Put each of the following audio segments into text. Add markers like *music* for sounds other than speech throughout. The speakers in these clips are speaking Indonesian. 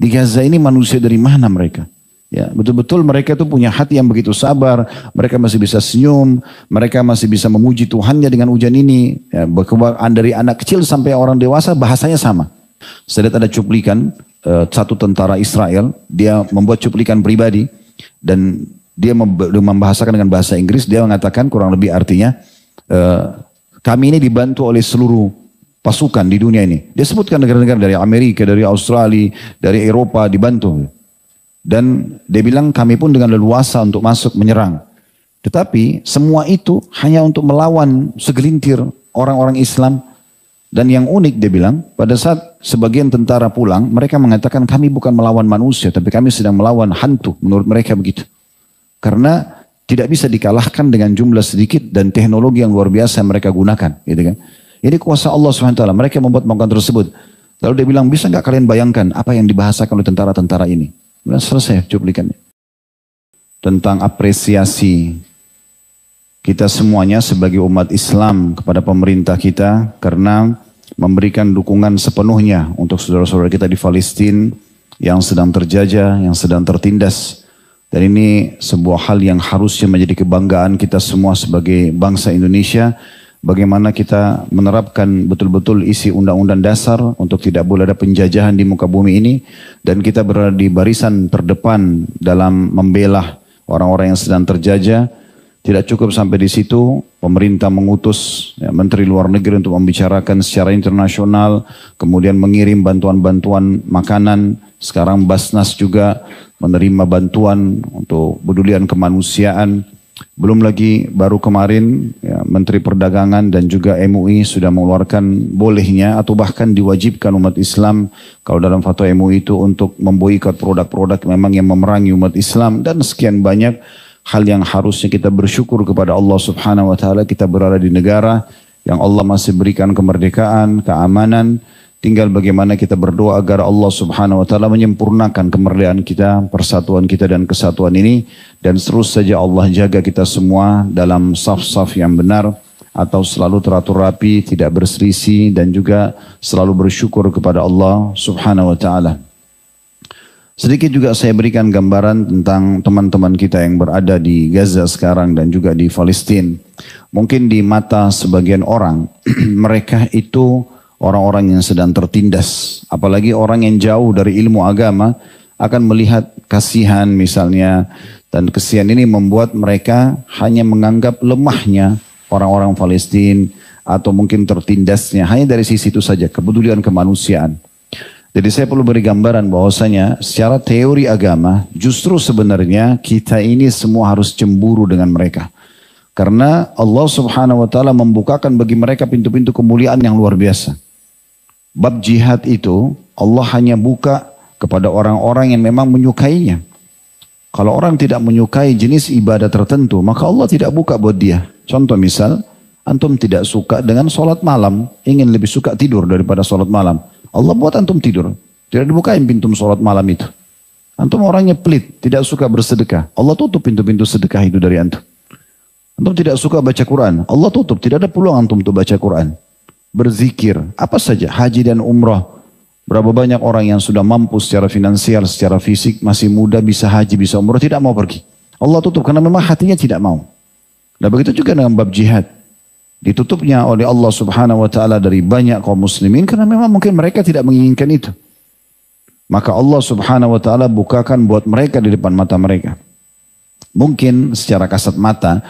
Di Gaza ini manusia dari mana mereka? Ya, betul-betul mereka itu punya hati yang begitu sabar, mereka masih bisa senyum, mereka masih bisa memuji Tuhannya dengan hujan ini. Ya, dari anak kecil sampai orang dewasa bahasanya sama. Saya lihat ada cuplikan uh, satu tentara Israel, dia membuat cuplikan pribadi dan dia membahasakan dengan bahasa Inggris, dia mengatakan kurang lebih artinya, uh, kami ini dibantu oleh seluruh pasukan di dunia ini. Dia sebutkan negara-negara dari Amerika, dari Australia, dari Eropa dibantu. Dan dia bilang kami pun dengan leluasa untuk masuk menyerang. Tetapi semua itu hanya untuk melawan segelintir orang-orang Islam. Dan yang unik dia bilang, pada saat sebagian tentara pulang, mereka mengatakan kami bukan melawan manusia, tapi kami sedang melawan hantu. Menurut mereka begitu. Karena tidak bisa dikalahkan dengan jumlah sedikit dan teknologi yang luar biasa yang mereka gunakan. Gitu kan. Ini kuasa Allah SWT. Mereka membuat makanan tersebut. Lalu dia bilang, bisa nggak kalian bayangkan apa yang dibahasakan oleh tentara-tentara ini? Sudah selesai cuplikannya. Tentang apresiasi kita semuanya sebagai umat Islam kepada pemerintah kita karena memberikan dukungan sepenuhnya untuk saudara-saudara kita di Palestina yang sedang terjajah, yang sedang tertindas. Dan ini sebuah hal yang harusnya menjadi kebanggaan kita semua sebagai bangsa Indonesia bagaimana kita menerapkan betul-betul isi undang-undang dasar untuk tidak boleh ada penjajahan di muka bumi ini dan kita berada di barisan terdepan dalam membela orang-orang yang sedang terjajah. Tidak cukup sampai di situ, pemerintah mengutus ya, Menteri Luar Negeri untuk membicarakan secara internasional, kemudian mengirim bantuan-bantuan makanan. Sekarang Basnas juga menerima bantuan untuk pedulian kemanusiaan. Belum lagi baru kemarin ya, Menteri Perdagangan dan juga MUI sudah mengeluarkan bolehnya atau bahkan diwajibkan umat Islam kalau dalam fatwa MUI itu untuk memboikot produk-produk memang yang memerangi umat Islam. Dan sekian banyak hal yang harusnya kita bersyukur kepada Allah Subhanahu wa taala. Kita berada di negara yang Allah masih berikan kemerdekaan, keamanan, Tinggal bagaimana kita berdoa agar Allah subhanahu wa ta'ala menyempurnakan kemerdekaan kita, persatuan kita dan kesatuan ini. Dan terus saja Allah jaga kita semua dalam saf-saf yang benar. Atau selalu teratur rapi, tidak berselisih dan juga selalu bersyukur kepada Allah subhanahu wa ta'ala. Sedikit juga saya berikan gambaran tentang teman-teman kita yang berada di Gaza sekarang dan juga di Palestina. Mungkin di mata sebagian orang, *clears throat* mereka itu orang-orang yang sedang tertindas. Apalagi orang yang jauh dari ilmu agama akan melihat kasihan misalnya. Dan kesian ini membuat mereka hanya menganggap lemahnya orang-orang Palestina atau mungkin tertindasnya hanya dari sisi itu saja kepedulian kemanusiaan. Jadi saya perlu beri gambaran bahwasanya secara teori agama justru sebenarnya kita ini semua harus cemburu dengan mereka. Karena Allah subhanahu wa ta'ala membukakan bagi mereka pintu-pintu kemuliaan yang luar biasa. Bab jihad itu Allah hanya buka kepada orang-orang yang memang menyukainya. Kalau orang tidak menyukai jenis ibadah tertentu, maka Allah tidak buka buat dia. Contoh misal, antum tidak suka dengan sholat malam, ingin lebih suka tidur daripada sholat malam. Allah buat antum tidur. Tidak dibukain pintu sholat malam itu. Antum orangnya pelit, tidak suka bersedekah. Allah tutup pintu-pintu sedekah itu dari antum. Antum tidak suka baca Quran. Allah tutup, tidak ada peluang antum untuk baca Quran berzikir, apa saja, haji dan umrah. Berapa banyak orang yang sudah mampu secara finansial, secara fisik, masih muda, bisa haji, bisa umrah, tidak mau pergi. Allah tutup karena memang hatinya tidak mau. Dan begitu juga dengan bab jihad. Ditutupnya oleh Allah subhanahu wa ta'ala dari banyak kaum muslimin karena memang mungkin mereka tidak menginginkan itu. Maka Allah subhanahu wa ta'ala bukakan buat mereka di depan mata mereka. Mungkin secara kasat mata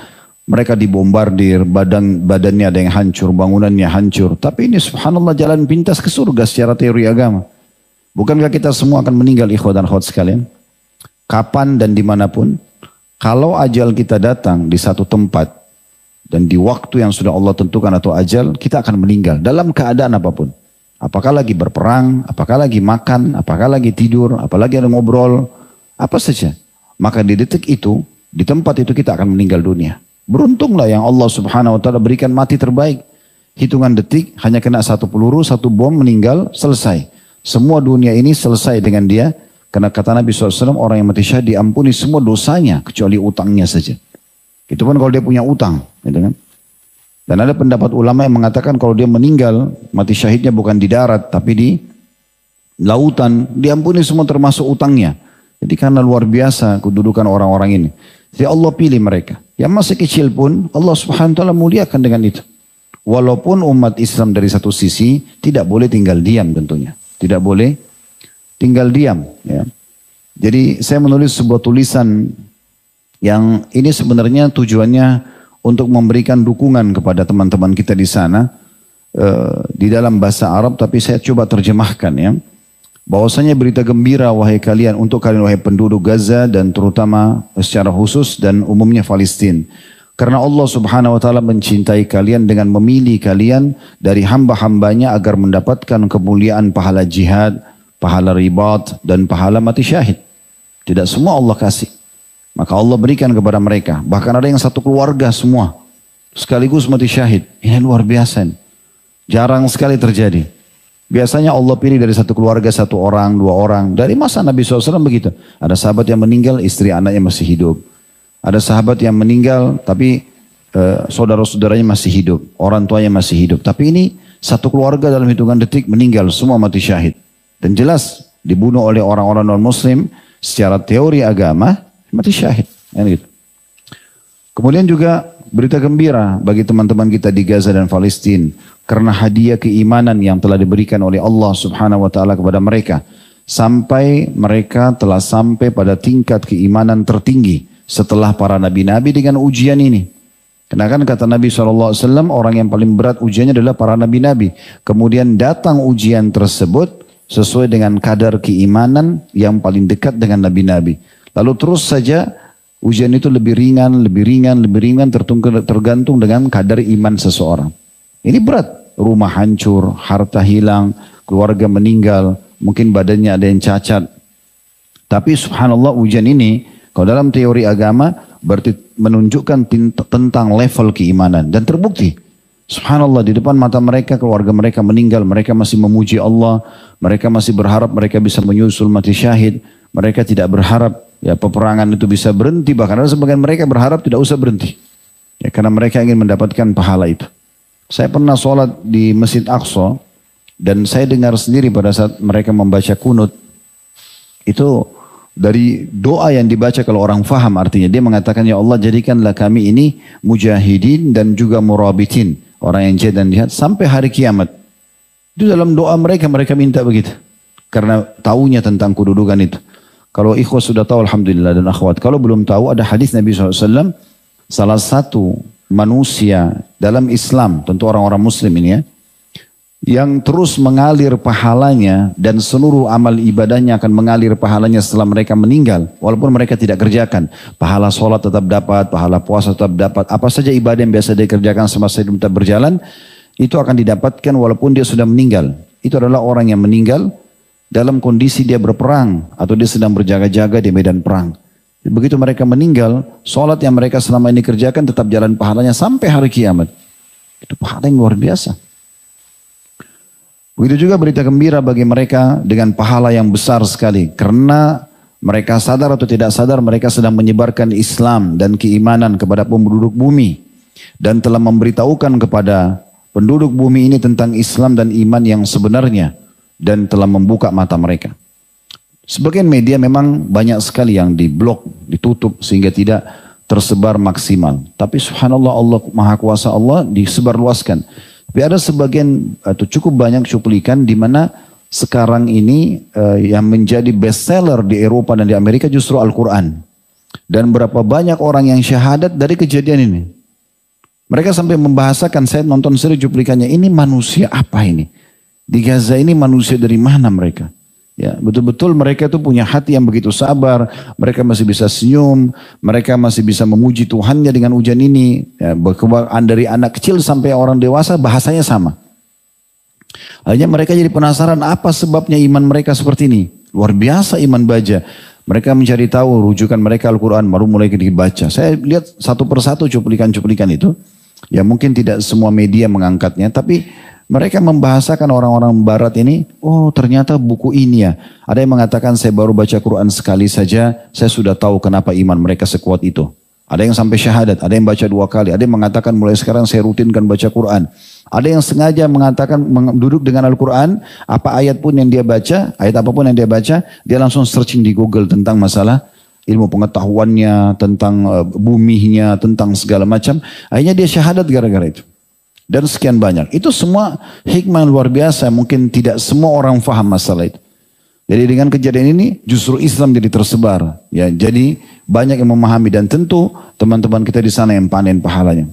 mereka dibombardir, badan badannya ada yang hancur, bangunannya hancur. Tapi ini subhanallah jalan pintas ke surga secara teori agama. Bukankah kita semua akan meninggal ikhwat dan khawat sekalian? Kapan dan di mana pun. Kalau ajal kita datang di satu tempat dan di waktu yang sudah Allah tentukan atau ajal, kita akan meninggal dalam keadaan apa pun. Apakah lagi berperang, apakah lagi makan, apakah lagi tidur, apalagi ada ngobrol, apa saja. Maka di detik itu, di tempat itu kita akan meninggal dunia. Beruntunglah yang Allah subhanahu wa ta'ala berikan mati terbaik. Hitungan detik hanya kena satu peluru, satu bom meninggal, selesai. Semua dunia ini selesai dengan dia. Karena kata Nabi SAW orang yang mati syahid diampuni semua dosanya kecuali utangnya saja. Itu pun kalau dia punya utang. Gitu kan? Dan ada pendapat ulama yang mengatakan kalau dia meninggal mati syahidnya bukan di darat tapi di lautan, diampuni semua termasuk utangnya. Jadi karena luar biasa kedudukan orang-orang ini. Jadi Allah pilih mereka. Yang masih kecil pun Allah subhanahu wa ta'ala muliakan dengan itu. Walaupun umat Islam dari satu sisi tidak boleh tinggal diam tentunya. Tidak boleh tinggal diam. Ya. Jadi saya menulis sebuah tulisan yang ini sebenarnya tujuannya untuk memberikan dukungan kepada teman-teman kita di sana uh, di dalam bahasa Arab tapi saya coba terjemahkan ya bahwasanya berita gembira wahai kalian untuk kalian wahai penduduk Gaza dan terutama secara khusus dan umumnya Palestina karena Allah subhanahu wa ta'ala mencintai kalian dengan memilih kalian dari hamba-hambanya agar mendapatkan kemuliaan pahala jihad, pahala ribat, dan pahala mati syahid. Tidak semua Allah kasih. Maka Allah berikan kepada mereka. Bahkan ada yang satu keluarga semua. Sekaligus mati syahid. Ini luar biasa. Jarang sekali terjadi. Biasanya Allah pilih dari satu keluarga satu orang, dua orang. Dari masa Nabi SAW begitu. Ada sahabat yang meninggal, istri anaknya masih hidup. Ada sahabat yang meninggal, tapi uh, saudara-saudaranya masih hidup. Orang tuanya masih hidup. Tapi ini satu keluarga dalam hitungan detik meninggal, semua mati syahid. Dan jelas dibunuh oleh orang-orang non-muslim secara teori agama mati syahid. Kan gitu. Kemudian juga berita gembira bagi teman-teman kita di Gaza dan Palestina karena hadiah keimanan yang telah diberikan oleh Allah Subhanahu wa taala kepada mereka sampai mereka telah sampai pada tingkat keimanan tertinggi setelah para nabi-nabi dengan ujian ini. Karena kan kata Nabi SAW, orang yang paling berat ujiannya adalah para nabi-nabi. Kemudian datang ujian tersebut sesuai dengan kadar keimanan yang paling dekat dengan nabi-nabi. Lalu terus saja ujian itu lebih ringan, lebih ringan, lebih ringan tergantung dengan kadar iman seseorang. Ini berat. Rumah hancur, harta hilang, keluarga meninggal, mungkin badannya ada yang cacat. Tapi subhanallah ujian ini, kalau dalam teori agama, berarti menunjukkan tentang level keimanan. Dan terbukti. Subhanallah di depan mata mereka, keluarga mereka meninggal, mereka masih memuji Allah, mereka masih berharap mereka bisa menyusul mati syahid, mereka tidak berharap ya peperangan itu bisa berhenti bahkan ada sebagian mereka berharap tidak usah berhenti ya karena mereka ingin mendapatkan pahala itu saya pernah sholat di Masjid Aqsa dan saya dengar sendiri pada saat mereka membaca kunut itu dari doa yang dibaca kalau orang faham artinya dia mengatakan ya Allah jadikanlah kami ini mujahidin dan juga murabitin orang yang jihad dan jihad sampai hari kiamat itu dalam doa mereka mereka minta begitu karena tahunya tentang kedudukan itu kalau ikhwas sudah tahu Alhamdulillah dan akhwat. Kalau belum tahu ada hadis Nabi SAW. Salah satu manusia dalam Islam. Tentu orang-orang muslim ini ya. Yang terus mengalir pahalanya dan seluruh amal ibadahnya akan mengalir pahalanya setelah mereka meninggal. Walaupun mereka tidak kerjakan. Pahala sholat tetap dapat, pahala puasa tetap dapat. Apa saja ibadah yang biasa dikerjakan semasa hidup tetap berjalan. Itu akan didapatkan walaupun dia sudah meninggal. Itu adalah orang yang meninggal dalam kondisi dia berperang atau dia sedang berjaga-jaga di medan perang. Begitu mereka meninggal, sholat yang mereka selama ini kerjakan tetap jalan pahalanya sampai hari kiamat. Itu pahala yang luar biasa. Begitu juga berita gembira bagi mereka dengan pahala yang besar sekali. Karena mereka sadar atau tidak sadar mereka sedang menyebarkan Islam dan keimanan kepada penduduk bumi. Dan telah memberitahukan kepada penduduk bumi ini tentang Islam dan iman yang sebenarnya dan telah membuka mata mereka. Sebagian media memang banyak sekali yang diblok, ditutup sehingga tidak tersebar maksimal. Tapi subhanallah Allah Maha Kuasa Allah disebarluaskan. Tapi ada sebagian atau cukup banyak cuplikan di mana sekarang ini uh, yang menjadi bestseller di Eropa dan di Amerika justru Al-Quran. Dan berapa banyak orang yang syahadat dari kejadian ini. Mereka sampai membahasakan, saya nonton seri cuplikannya, ini manusia apa ini? Di Gaza ini manusia dari mana mereka? Ya, betul-betul mereka itu punya hati yang begitu sabar, mereka masih bisa senyum, mereka masih bisa memuji Tuhannya dengan hujan ini. Ya, dari anak kecil sampai orang dewasa bahasanya sama. Hanya mereka jadi penasaran apa sebabnya iman mereka seperti ini. Luar biasa iman baja. Mereka mencari tahu rujukan mereka Al-Quran baru mulai dibaca. Saya lihat satu persatu cuplikan-cuplikan itu. Ya mungkin tidak semua media mengangkatnya, tapi mereka membahasakan orang-orang barat ini, oh ternyata buku ini ya. Ada yang mengatakan saya baru baca Quran sekali saja, saya sudah tahu kenapa iman mereka sekuat itu. Ada yang sampai syahadat, ada yang baca dua kali, ada yang mengatakan mulai sekarang saya rutinkan baca Quran. Ada yang sengaja mengatakan duduk dengan Al-Quran, apa ayat pun yang dia baca, ayat apa pun yang dia baca, dia langsung searching di Google tentang masalah ilmu pengetahuannya, tentang uh, buminya, tentang segala macam. Akhirnya dia syahadat gara-gara itu. Dan sekian banyak. Itu semua hikmah luar biasa. Mungkin tidak semua orang faham masalah itu. Jadi dengan kejadian ini justru Islam jadi tersebar. Ya, jadi banyak yang memahami dan tentu teman-teman kita di sana yang panen pahalanya.